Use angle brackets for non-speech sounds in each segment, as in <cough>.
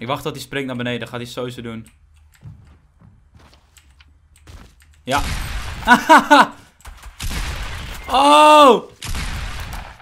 Ik wacht tot hij springt naar beneden. Gaat hij sowieso doen. Ja. <laughs> oh!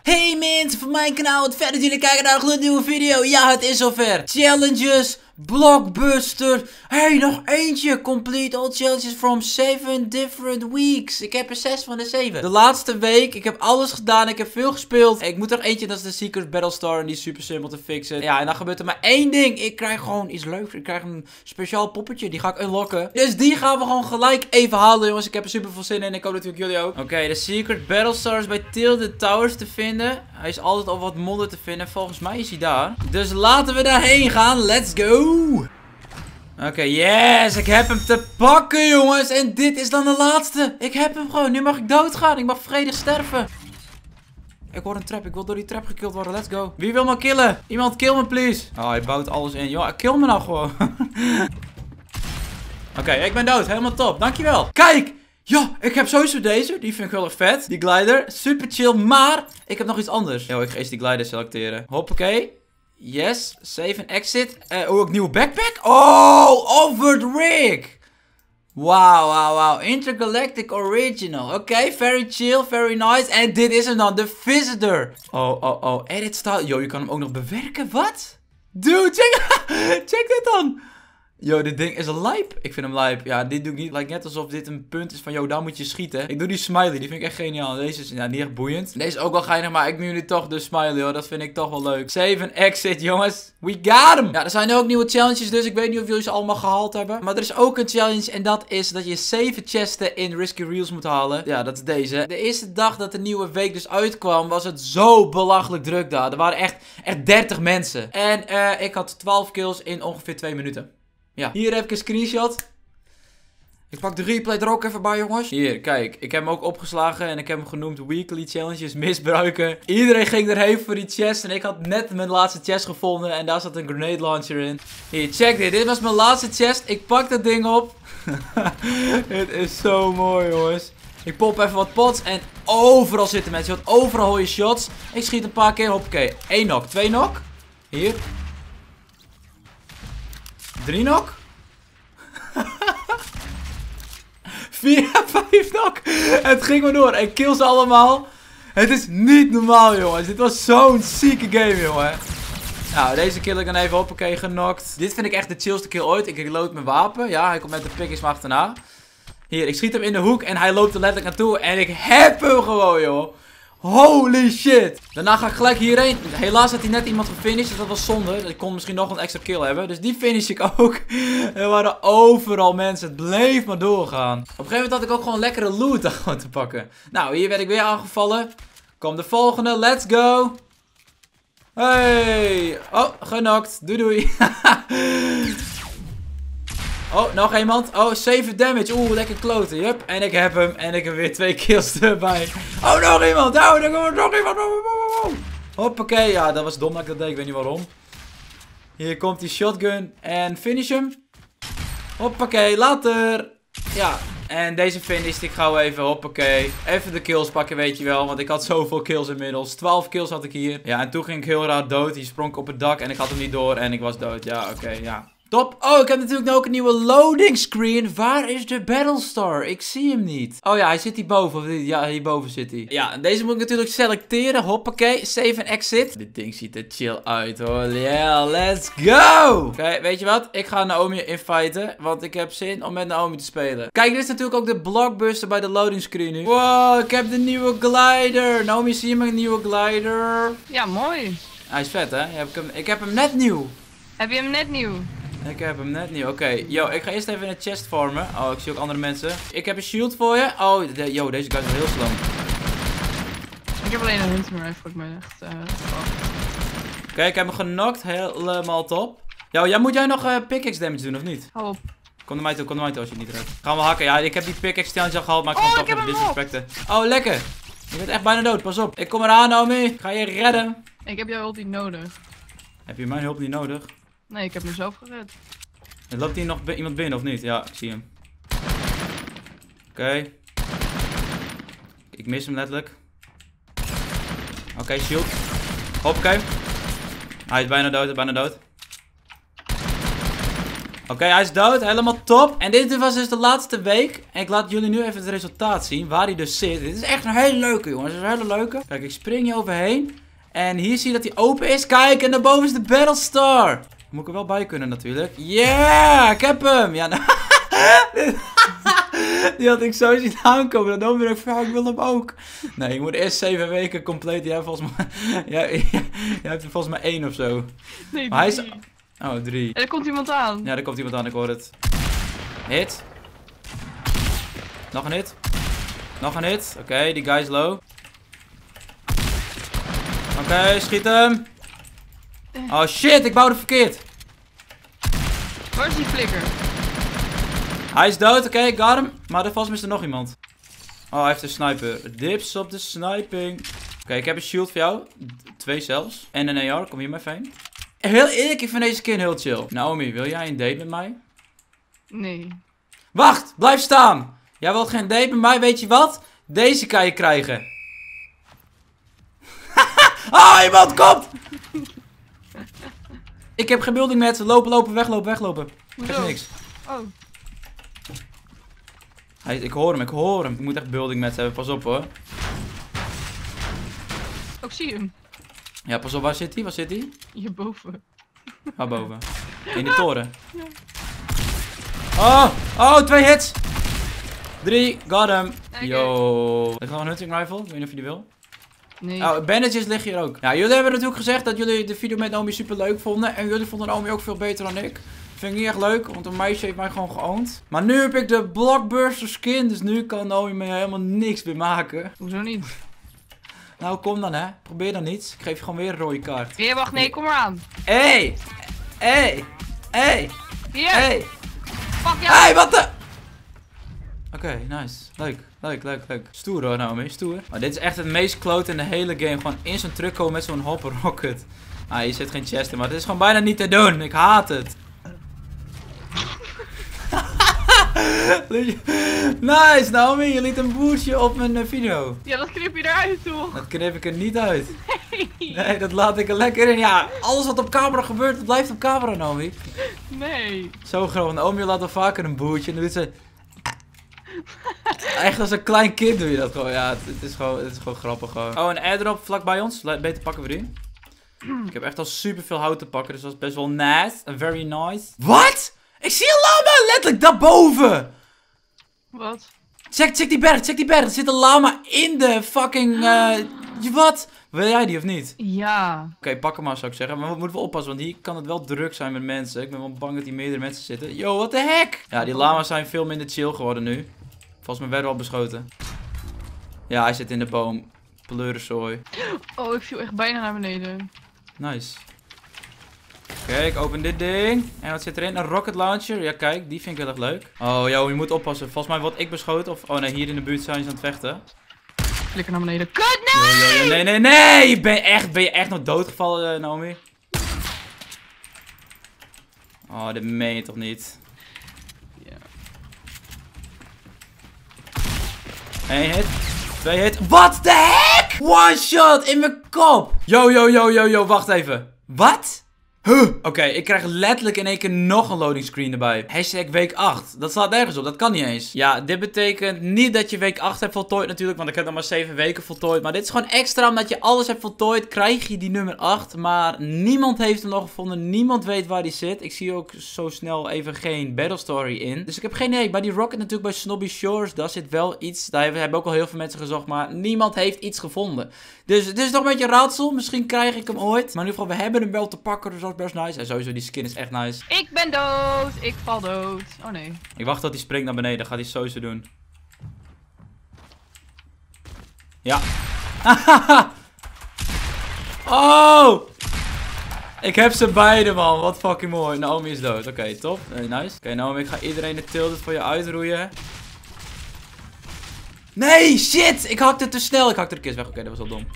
Hey mensen van mijn kanaal, wat vet dat jullie kijken naar een gloednieuwe video. Ja, het is zover. Challenges, blockbuster. Hey, nog eentje. Complete all challenges from 7 different weeks. Ik heb er 6 van de 7. De laatste week, ik heb alles gedaan. Ik heb veel gespeeld. Ik moet er eentje, dat is de Secret Battlestar. En die is super simpel te fixen. Ja, en dan gebeurt er maar één ding. Ik krijg gewoon iets leuks. Ik krijg een speciaal poppetje. Die ga ik unlocken. Dus die gaan we gewoon gelijk even halen, jongens. Ik heb er super veel zin in. Ik hoop natuurlijk jullie ook. Oké, de Secret Battlestar is bij Tilde Towers te vinden. Hij is altijd al wat modder te vinden. Volgens mij is hij daar. Dus laten we daarheen gaan. Let's go. Oké, yes. Ik heb hem te pakken, jongens. En dit is dan de laatste. Ik heb hem gewoon. Nu mag ik doodgaan. Ik mag vredig sterven. Ik hoor een trap. Ik wil door die trap gekild worden. Let's go. Wie wil me killen? Iemand kill me, please. Oh, hij bouwt alles in. Joh, kill me nou gewoon. <laughs> Oké, ik ben dood. Helemaal top. Dankjewel. Kijk. Ja, ik heb sowieso deze. Die vind ik wel vet. Die glider. Super chill. Maar ik heb nog iets anders. Yo, ik ga eens die glider selecteren. Hoppakee. Yes. Save en exit. Uh, oh, ook nieuwe backpack. Oh, Overt Rig. Wauw, wauw, wauw. Intergalactic Original. Oké, very chill, very nice. En dit is hem dan, de Visitor. Oh, oh, oh. Edit style. Yo, je kan hem ook nog bewerken. Wat? Dude, check, <laughs> check dit dan. Yo, dit ding is lijp. Ik vind hem lijp. Ja, dit doe ik niet. Lijkt net alsof dit een punt is van, yo, daar moet je schieten. Ik doe die smiley. Die vind ik echt geniaal. Deze is ja, niet echt boeiend. Deze is ook wel geinig, maar ik noem jullie toch de smiley, hoor. Dat vind ik toch wel leuk. Save en exit, jongens. We got hem. Ja, er zijn ook nieuwe challenges, dus ik weet niet of jullie ze allemaal gehaald hebben. Maar er is ook een challenge en dat is dat je 7 chesten in Risky Reels moet halen. Ja, dat is deze. De eerste dag dat de nieuwe week dus uitkwam, was het zo belachelijk druk daar. Er waren echt, echt 30 mensen. En uh, ik had 12 kills in ongeveer 2 minuten. Ja. Hier heb ik een screenshot. Ik pak de replay er ook even bij, jongens. Hier, kijk. Ik heb hem ook opgeslagen en ik heb hem genoemd Weekly Challenges misbruiken. Iedereen ging erheen voor die chest en ik had net mijn laatste chest gevonden en daar zat een grenade launcher in. Hier, check dit. Dit was mijn laatste chest. Ik pak dat ding op. <laughs> Het is zo mooi, jongens. Ik pop even wat pots en overal zitten mensen. Want overal hoor je shots. Ik schiet een paar keer. Hoppakee. 1 knock, 2 knock. Hier. 3 knock. 4, 5 knock. Het ging maar door. Ik kill ze allemaal. Het is niet normaal, jongens. Dit was zo'n zieke game, jongen. Nou, deze kill ik dan even hoppakee genokt. Dit vind ik echt de chillste kill ooit. Ik reload mijn wapen. Ja, hij komt met de pikjes maar achterna. Hier, ik schiet hem in de hoek en hij loopt er letterlijk naartoe. En ik heb hem gewoon, joh. Holy shit. Daarna ga ik gelijk hierheen. Helaas had hij net iemand gefinished. Dus dat was zonde. Ik kon misschien nog een extra kill hebben. Dus die finish ik ook. <laughs> Er waren overal mensen. Het bleef maar doorgaan. Op een gegeven moment had ik ook gewoon lekkere loot gewoon <laughs> te pakken. Nou, hier werd ik weer aangevallen. Kom de volgende. Let's go. Hey. Oh, genokt. Doei doei. <laughs> Oh, nog iemand. Oh, 7 damage. Oeh, lekker kloten. Yup. En ik heb hem. En ik heb weer twee kills erbij. Oh, nog iemand. Oh, er komt nog iemand. Hoppakee. Ja, dat was dom dat ik dat deed. Ik weet niet waarom. Hier komt die shotgun. En finish hem. Hoppakee. Later. Ja. En deze finish ik gauw even. Hoppakee. Even de kills pakken, weet je wel. Want ik had zoveel kills inmiddels. 12 kills had ik hier. Ja, en toen ging ik heel raar dood. Die sprong op het dak. En ik had hem niet door. En ik was dood. Ja, oké. ja. Top. Oh, ik heb natuurlijk nu ook een nieuwe loading screen. Waar is de Battlestar? Ik zie hem niet. Oh ja, hij zit hierboven. Ja, hierboven zit hij. Ja, deze moet ik natuurlijk selecteren. Hoppakee. Save en exit. Dit ding ziet er chill uit hoor. Yeah, let's go. Oké, weet je wat? Ik ga Naomi inviten. Want ik heb zin om met Naomi te spelen. Kijk, dit is natuurlijk ook de blockbuster bij de loading screen nu. Wow, ik heb de nieuwe glider. Naomi, zie je mijn nieuwe glider? Ja, mooi. Hij is vet, hè? Ik heb hem, ik heb hem net nieuw. Heb je hem net nieuw? Ik heb hem net niet. Oké, yo, ik ga eerst even in de chest farmen. Oh, ik zie ook andere mensen. Ik heb een shield voor je. Oh, de, yo, deze guy is heel slam. Ik heb alleen een hunter rifle, mij echt. Uh, Oké, ik heb hem genokt. Helemaal top. Yo, jij moet jij nog uh, pickaxe damage doen, of niet? Hou op. Kom naar mij toe, kom naar mij toe als je het niet redt. Gaan we hakken. Ja, ik heb die pickaxe challenge al gehad, maar ik kan oh, toch even disrespecten. Oh, lekker. Je bent echt bijna dood, pas op. Ik kom eraan, Naomi. Ga je redden. Ik heb jouw hulp niet nodig. Heb je mijn hulp niet nodig? Nee, ik heb mezelf gered. Er loopt hier nog iemand binnen of niet? Ja, ik zie hem. Oké. Ik mis hem letterlijk. Oké, shield. Hoppakee. Hij is bijna dood, hij is bijna dood. Oké, hij is dood. Helemaal top. En dit was dus de laatste week. En ik laat jullie nu even het resultaat zien. Waar hij dus zit. Dit is echt een hele leuke, jongens. Dit is een hele leuke. Kijk, ik spring hier overheen. En hier zie je dat hij open is. Kijk, en daarboven is de Battlestar. Moet ik er wel bij kunnen natuurlijk. Yeah, ik heb hem. Ja, nou. <laughs> Die had ik zo zien aankomen. Dan ben ik van, ik wil hem ook. Nee, je moet eerst zeven weken compleet. Jij hebt volgens mij, <laughs> jij, <laughs> jij hebt er volgens mij één of zo. Nee, Maar hij is-. Oh, drie. En er komt iemand aan. Ja, er komt iemand aan, ik hoor het. Hit. Nog een hit. Nog een hit. Oké, die guy is low. Oké, schiet hem. Oh shit, ik bouwde verkeerd. Waar is die flikker? Hij is dood, oké, got hem. Maar er vast is er nog iemand. Oh, hij heeft een sniper. Dips op de sniping. Oké, ik heb een shield voor jou. Twee zelfs. En een AR, kom hier maar fijn. Heel eerlijk, ik vind deze skin heel chill. Naomi, wil jij een date met mij? Nee. Wacht, blijf staan. Jij wilt geen date met mij, weet je wat? Deze kan je krijgen. ah, <laughs> iemand komt! Ik heb geen building met. Lopen, lopen, weglopen, weglopen. Ik heb Hoezo? niks. Oh. Hij, ik hoor hem, ik hoor hem. Ik moet echt building met hebben, pas op hoor. Oh, ik zie hem. Ja, pas op, waar zit hij? Waar zit hij? Hierboven. Waarboven. <laughs> In de toren. Oh, oh, twee hits. Drie, got hem. Yo. Ligt nog een hunting rifle? Ik weet niet of je die wil. Nee. Oh, bandages liggen hier ook. Ja, jullie hebben natuurlijk gezegd dat jullie de video met Naomi super leuk vonden. En jullie vonden Naomi ook veel beter dan ik. Vind ik niet echt leuk, want een meisje heeft mij gewoon geoond. Maar nu heb ik de Blockbuster skin, dus nu kan Naomi me helemaal niks meer maken. Hoezo niet? Nou, kom dan hè. Probeer dan iets. Ik geef je gewoon weer een rode kaart. Nee, wacht, nee, kom maar aan. Hey! Hey! Hey! Hier, Hey! pak jou. Hey, wat de... Oké, nice. Leuk, leuk, leuk, leuk. Stoer hoor, Naomi, stoer. Maar dit is echt het meest kloot in de hele game. Gewoon in zo'n truck komen met zo'n hopper rocket. Ah, hier zit geen chest in, maar het is gewoon bijna niet te doen. Ik haat het. <laughs> nice, Naomi, je liet een boertje op mijn eh, video. Ja, dat knip je eruit, toch? Dat knip ik er niet uit. Nee, dat laat ik er lekker in. Ja, alles wat op camera gebeurt, dat blijft op camera, Naomi. Nee. Zo grappig. Naomi laat wel vaker een boertje en dan doet ze... Echt als een klein kind doe je dat gewoon. Ja, het, het is, gewoon, het is gewoon grappig gewoon. Oh, een airdrop vlak bij ons. Beter pakken we die. Ik heb echt al super veel hout te pakken, dus dat is best wel nice. Very nice. Wat? Ik zie een lama letterlijk daarboven. Wat? Check, check die berg, check die berg. Er zit een lama in de fucking... eh, je wat? Wil jij die of niet? Ja. Oké, pak hem maar zou ik zeggen. Maar we moeten wel oppassen, want hier kan het wel druk zijn met mensen. Ik ben wel bang dat hier meerdere mensen zitten. Yo, what the heck? Ja, die lama's zijn veel minder chill geworden nu. Volgens mij werden we al beschoten. Ja, hij zit in de boom. Pleurenzooi. Oh, ik viel echt bijna naar beneden. Nice. Ik open dit ding. En wat zit erin? Een rocket launcher. Ja, kijk, die vind ik heel erg leuk. Oh, yo, je moet oppassen. Volgens mij word ik beschoten. Of, oh nee, hier in de buurt zijn ze aan het vechten. Flikker naar beneden. Kut, nee! yo, yo, nee, nee, nee! Ben je echt, ben je echt nog doodgevallen, eh, Naomi? Oh, dit meen je toch niet? Eén hit. Twee hit. What the heck? One shot in mijn kop. Yo, yo, yo, yo, yo. Wacht even. Wat? Huh. Oké, ik krijg letterlijk in één keer nog een loading screen erbij. Hashtag week 8. Dat slaat nergens op. Dat kan niet eens. Ja, dit betekent niet dat je week 8 hebt voltooid natuurlijk. Want ik heb dan maar 7 weken voltooid. Maar dit is gewoon extra. Omdat je alles hebt voltooid, krijg je die nummer 8. Maar niemand heeft hem nog gevonden. Niemand weet waar die zit. Ik zie ook zo snel even geen battle story in. Dus ik heb geen idee. Bij die Rocket natuurlijk bij Snobby Shores. Daar zit wel iets. Daar hebben ook al heel veel mensen gezocht. Maar niemand heeft iets gevonden. Dus het is nog een beetje raadsel. Misschien krijg ik hem ooit. Maar in ieder geval, we hebben hem wel te pakken. Dus dat is best nice. En sowieso, die skin is echt nice. Ik ben dood. Ik val dood. Oh nee. Ik wacht tot hij springt naar beneden. Gaat hij sowieso doen. Ja. <laughs> oh! Ik heb ze beide, man. Wat fucking mooi. Naomi is dood. Oké, top. Nice. Oké, Naomi, ik ga iedereen de tilted voor je uitroeien. Nee, shit! Ik hakte te snel. Ik hakte de kist weg. Oké, dat was wel dom.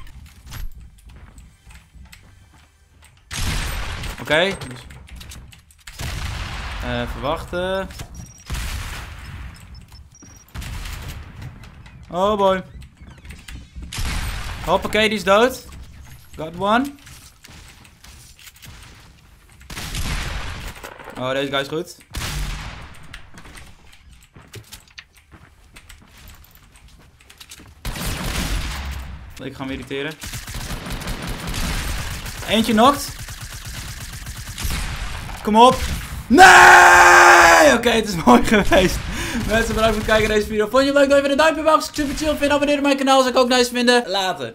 Oké, dus... verwachten. Oh boy. Hoppakee, die is dood. Got one. Oh, deze guy is goed. Ik ga hem irriteren. Eentje knocked. Kom op. Nee! Oké, het is <laughs> mooi geweest. Mensen, bedankt voor het kijken naar deze video. Vond je het leuk? Doe even een duimpje omhoog als ik super chill vind. Abonneer op mijn kanaal als ik ook nice vinden. Later.